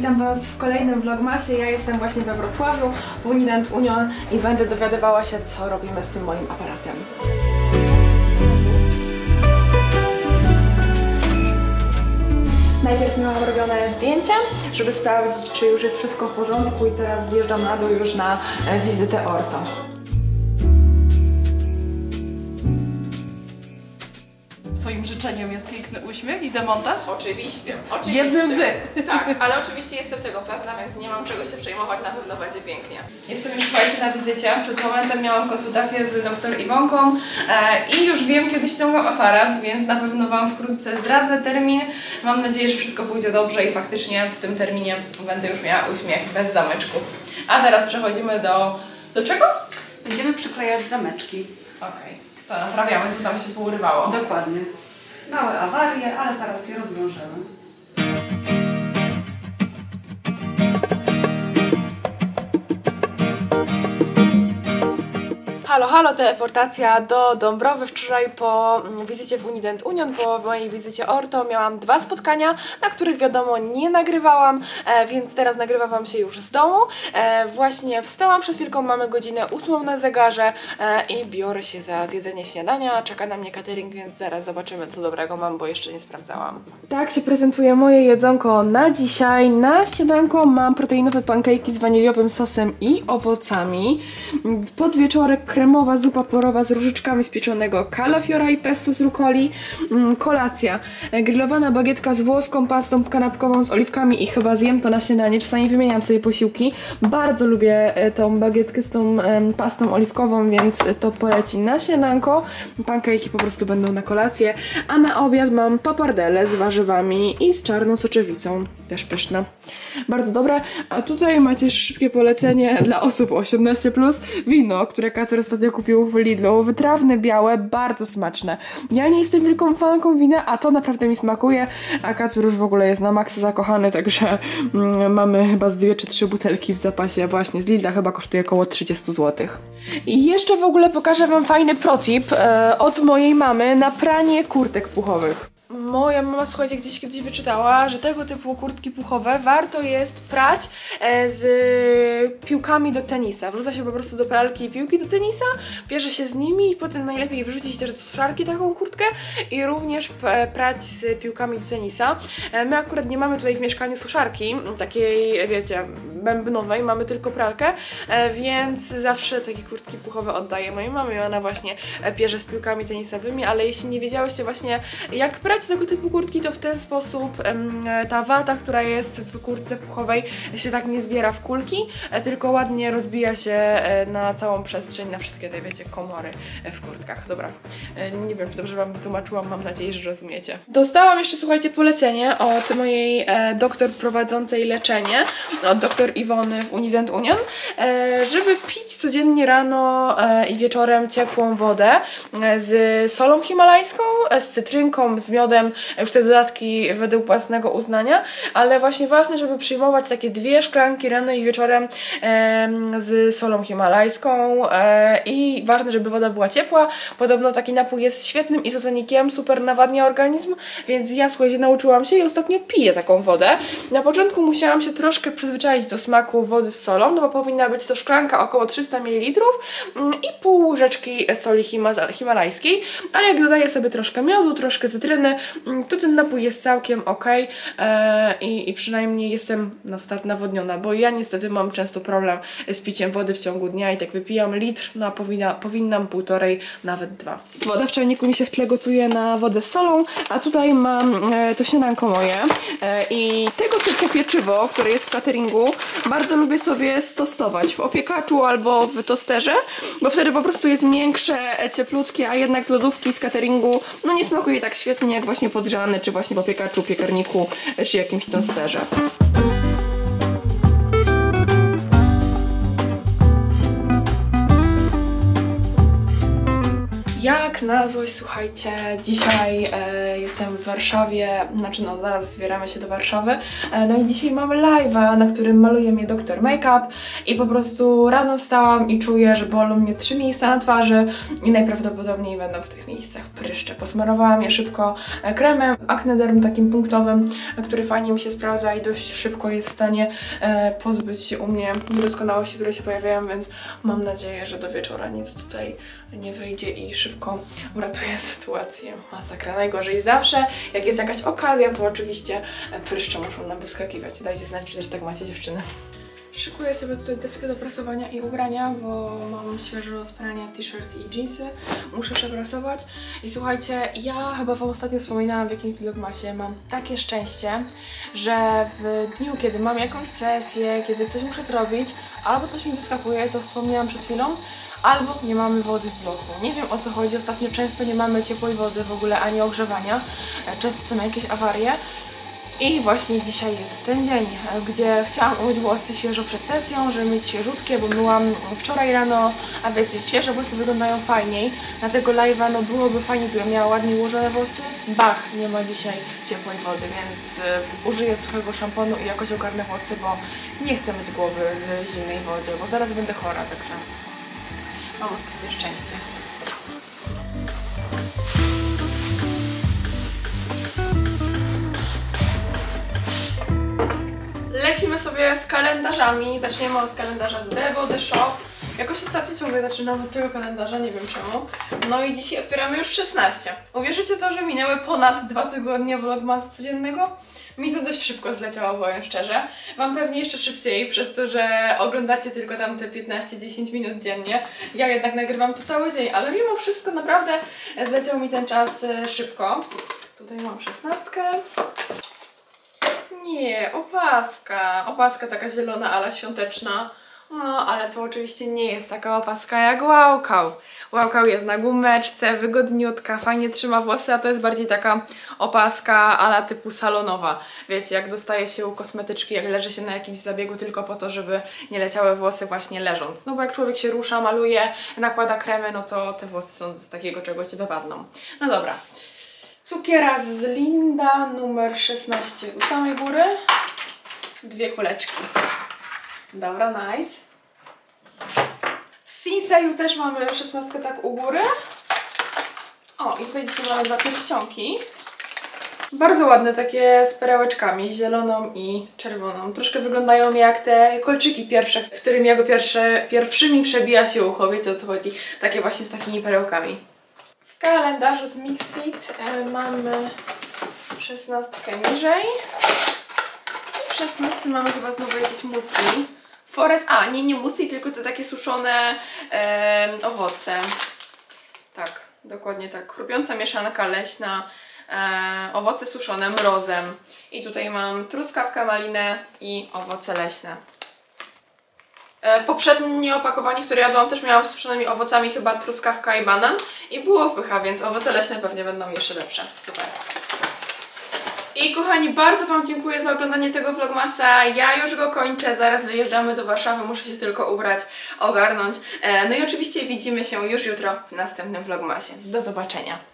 witam Was w kolejnym vlogmasie. Ja jestem właśnie we Wrocławiu, w Unident Union i będę dowiadywała się, co robimy z tym moim aparatem. Najpierw miałam robione zdjęcia, żeby sprawdzić, czy już jest wszystko w porządku i teraz zjeżdżam na dół już na e, wizytę orto. Życzeniem jest piękny uśmiech i demontaż? Oczywiście, oczywiście. Jednym z. Tak, ale oczywiście jestem tego pewna, więc nie mam czego się przejmować, na pewno będzie pięknie. Jestem już słuchajcie na wizycie. Przed momentem miałam konsultację z doktor Iwonką e, i już wiem, kiedy ściągam aparat, więc na pewno Wam wkrótce zdradzę termin. Mam nadzieję, że wszystko pójdzie dobrze i faktycznie w tym terminie będę już miała uśmiech bez zamyczków. A teraz przechodzimy do... do czego? Będziemy przyklejać zameczki. Okej, to naprawiamy, co tam się pourywało. Dokładnie. Małe awarie, ale zaraz je rozwiążemy. Halo, halo, teleportacja do Dąbrowy. Wczoraj po mm, wizycie w Unident Union, po mojej wizycie Orto miałam dwa spotkania, na których wiadomo nie nagrywałam, e, więc teraz nagrywa Wam się już z domu. E, właśnie wstałam przed chwilką, mamy godzinę ósmą na zegarze e, i biorę się za zjedzenie śniadania. Czeka na mnie catering, więc zaraz zobaczymy co dobrego mam, bo jeszcze nie sprawdzałam. Tak się prezentuje moje jedzonko na dzisiaj. Na śniadanko mam proteinowe pankejki z waniliowym sosem i owocami. Pod wieczorek kremowa zupa porowa z różyczkami z pieczonego kalafiora i pesto z rukoli. Mm, Kolacja. E, Grillowana bagietka z włoską pastą kanapkową z oliwkami i chyba zjem to na śniadanie. Czasami wymieniam sobie posiłki. Bardzo lubię e, tą bagietkę z tą pastą oliwkową, więc to poleci na śniadanko. Pankejki po prostu będą na kolację. A na obiad mam papardele z warzywami i z czarną soczewicą. Też pyszne. Bardzo dobre. A tutaj macie szybkie polecenie dla osób 18+. Wino, które Kacper ostatnio kupił w Lidlu. Wytrawne, białe, bardzo smaczne. Ja nie jestem wielką fanką wina, a to naprawdę mi smakuje. A Kacper już w ogóle jest na maksa zakochany, także mm, mamy chyba z dwie czy trzy butelki w zapasie właśnie z Lidla. Chyba kosztuje około 30 zł. I jeszcze w ogóle pokażę Wam fajny protip e, od mojej mamy na pranie kurtek puchowych. Moja mama, słuchajcie, gdzieś kiedyś wyczytała, że tego typu kurtki puchowe warto jest prać e, z piłkami do tenisa. Wrzuca się po prostu do pralki piłki do tenisa, bierze się z nimi i potem najlepiej wrzucić też do suszarki taką kurtkę i również prać z piłkami do tenisa. E, my akurat nie mamy tutaj w mieszkaniu suszarki, takiej, wiecie, bębnowej, mamy tylko pralkę, e, więc zawsze takie kurtki puchowe oddaję mojej mamie i ona właśnie e, bierze z piłkami tenisowymi, ale jeśli nie wiedziałyście właśnie jak prać tego typu kurtki, to w ten sposób ta wata, która jest w kurtce puchowej się tak nie zbiera w kulki, e, tylko ładnie rozbija się e, na całą przestrzeń, na wszystkie te, wiecie, komory e, w kurtkach. Dobra, nie wiem, czy dobrze Wam wytłumaczyłam, mam nadzieję, że rozumiecie. Dostałam jeszcze, słuchajcie, polecenie od mojej doktor prowadzącej leczenie, od doktor Iwony w Unident Union, żeby pić codziennie rano i wieczorem ciepłą wodę z solą himalajską, z cytrynką, z miodem, e, już te dodatki według własnego uznania, ale właśnie ważne, żeby przyjmować takie dwie szklanki rano i wieczorem em, z solą himalajską e, i ważne, żeby woda była ciepła. Podobno taki napój jest świetnym izotonikiem, super nawadnia organizm, więc ja słuchajcie, nauczyłam się i ostatnio piję taką wodę. Na początku musiałam się troszkę przyzwyczaić do smaku wody z solą, no bo powinna być to szklanka około 300 ml mm, i pół łyżeczki soli hima- himalajskiej, ale jak dodaję sobie troszkę miodu, troszkę cytryny, to ten napój jest całkiem ok e, i, i przynajmniej jestem na start nawodniona, bo ja niestety mam często problem z piciem wody w ciągu dnia i tak wypijam litr, no a powinna, powinnam półtorej, nawet dwa. Woda w czajniku mi się w tle gotuje na wodę z solą, a tutaj mam e, to śniadanko moje e, i tego typu pieczywo, które jest w cateringu, bardzo lubię sobie stostować w opiekaczu albo w tosterze, bo wtedy po prostu jest miększe, cieplutkie, a jednak z lodówki, z cateringu, no nie smakuje tak świetnie jak właśnie podgrzany, czy właśnie w opiekaczu, piekarniku, czy jakimś tosterze. Jak na złość, słuchajcie, dzisiaj e, jestem w Warszawie, znaczy no zaraz zbieramy się do Warszawy, e, no i dzisiaj mam live'a, na którym maluje mnie doktor Makeup i po prostu rano wstałam i czuję, że bolą mnie trzy miejsca na twarzy i najprawdopodobniej będą w tych miejscach pryszcze. Posmarowałam je szybko e, kremem Acnederm takim punktowym, który fajnie mi się sprawdza i dość szybko jest w stanie e, pozbyć się u mnie niedoskonałości, które się pojawiają, więc mam nadzieję, że do wieczora nic tutaj nie wyjdzie i szybko uratuje sytuację. Masakra. Najgorzej zawsze, jak jest jakaś okazja, to oczywiście e, pryszcze muszą nam wyskakiwać. Dajcie znać, czy też tak macie dziewczyny. Szykuję sobie tutaj deskę do prasowania i ubrania, bo mam świeżo z t-shirt i jeansy. Muszę przeprasować. I słuchajcie, ja chyba Wam ostatnio wspominałam w jakimś vlogmasie, mam takie szczęście, że w dniu, kiedy mam jakąś sesję, kiedy coś muszę zrobić, albo coś mi wyskakuje, to wspomniałam przed chwilą, albo nie mamy wody w bloku. Nie wiem o co chodzi, ostatnio często nie mamy ciepłej wody w ogóle, ani ogrzewania. E, Często są jakieś awarie. I właśnie dzisiaj jest ten dzień, e, gdzie chciałam umyć włosy świeżo przed sesją, żeby mieć świeżutkie, bo myłam wczoraj rano, a wiecie, świeże włosy wyglądają fajniej. Na tego live'a no byłoby fajnie, gdybym miała ładnie ułożone włosy. Bach, nie ma dzisiaj ciepłej wody, więc y, użyję suchego szamponu i jakoś ogarnę włosy, bo nie chcę myć głowy w zimnej wodzie, bo zaraz będę chora, także mam ostatnio szczęście. Lecimy sobie z kalendarzami. Zaczniemy od kalendarza z Body Shop. Jakoś ostatnio ciągle zaczynam od tego kalendarza, nie wiem czemu. No i dzisiaj otwieramy już 16. Uwierzycie to, że minęły ponad dwa tygodnie vlogmasu codziennego? Mi to dość szybko zleciało, powiem szczerze. Wam pewnie jeszcze szybciej, przez to, że oglądacie tylko tam te 15-10 minut dziennie. Ja jednak nagrywam to cały dzień, ale mimo wszystko naprawdę zleciał mi ten czas e, szybko. Tutaj mam szesnastkę. Nie, opaska. Opaska taka zielona, ale świąteczna. No, ale to oczywiście nie jest taka opaska jak łałkał. Łałkał jest na gumeczce, wygodniutka, fajnie trzyma włosy, a to jest bardziej taka opaska ala typu salonowa. Wiecie, jak dostaje się u kosmetyczki, jak leży się na jakimś zabiegu tylko po to, żeby nie leciały włosy właśnie leżąc. No bo jak człowiek się rusza, maluje, nakłada kremy, no to te włosy są z takiego czegoś wypadną. No dobra. Cukiera z Linda numer 16 u samej góry. Dwie kuleczki. Dobra, nice. W Sinseju też mamy 16 tak u góry. O, i tutaj dzisiaj mamy dwa pierścionki. Bardzo ładne, takie z perełeczkami, zieloną i czerwoną. Troszkę wyglądają jak te kolczyki pierwsze, którymi jako pierwsze, pierwszymi przebija się ucho, wiecie o co chodzi. Takie właśnie z takimi perełkami. W kalendarzu z Mixit e, mamy 16 niżej. I w 16 mamy chyba znowu jakieś muesli. Forest, a nie, nie muesli, tylko te takie suszone em, owoce. Tak, dokładnie tak. Chrupiąca mieszanka leśna, e, owoce suszone mrozem. I tutaj mam truskawkę, malinę i owoce leśne. E, Poprzednie opakowanie, które jadłam, też miałam z suszonymi owocami, chyba truskawka i banan. I było pycha, więc owoce leśne pewnie będą jeszcze lepsze. Super. I kochani, bardzo Wam dziękuję za oglądanie tego vlogmasa. Ja już go kończę, zaraz wyjeżdżamy do Warszawy, muszę się tylko ubrać, ogarnąć. E, No i oczywiście widzimy się już jutro w następnym vlogmasie. Do zobaczenia.